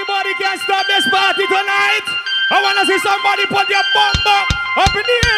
Anybody can stop this party tonight? I wanna see somebody put your bum bum up in the air.